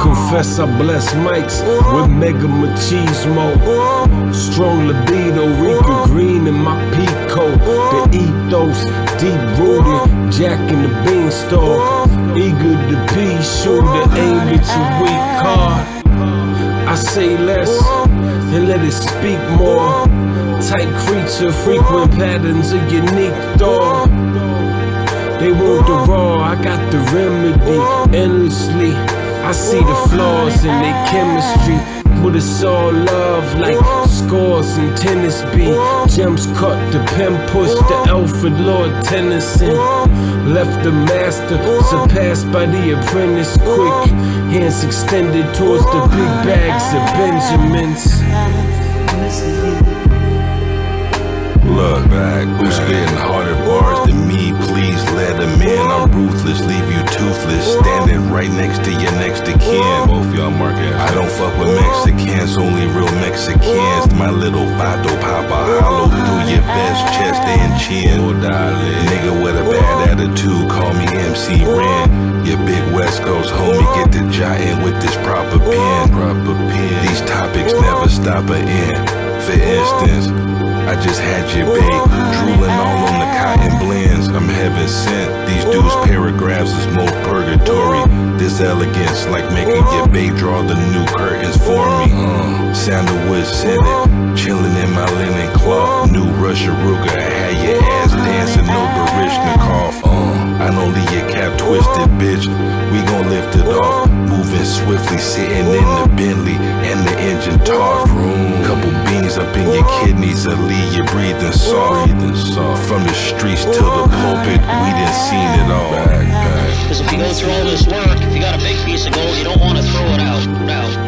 Confess I bless mics with mega machismo. Strong libido, Rika Green in my peacoat. The ethos, deep rooted, Jack in the beanstalk. Eager to be, shooter, aim at your weak heart. I say less and let it speak more. Tight creature, frequent patterns, a unique thought. They want the raw, got the remedy endlessly. I see the flaws in their chemistry. But it's all love, like scores in tennis B. Gems cut, the pen push, the Alfred Lord Tennyson. Left the master, surpassed by the apprentice quick. Hands extended towards the big bags of Benjamins. Look, back, who's spitting right next to your next to kin. Both y'all Marcus. I don't fuck with Mexicans, only real Mexicans. My little vato papa hollow through your vest, chest, and chin. Oh. Nigga with a bad attitude, call me MC Ren. Your big West Coast homie, get to jotting with this proper pen. Proper pen. These topics never stop or end. For instance, I just had your bait, drooling all on the cotton blends. I'm heaven sent. These dudes' Elegance, like making your babe draw the new curtains for me. Uh, sandalwood scented, chilling in my linen cloth. New Russia Ruger, I had your ass dancing, no Baryshnikov. Uh, I know leave your cap twisted, bitch. We gon' lift it off. Moving swiftly, sitting in the Bentley and the engine tough. Couple beans up in your kidneys, I leave you breathing soft. From the streets to the pulpit, we done seen it all. Because if you go through all this work, if you got a big piece of gold, you don't want to throw it out. out.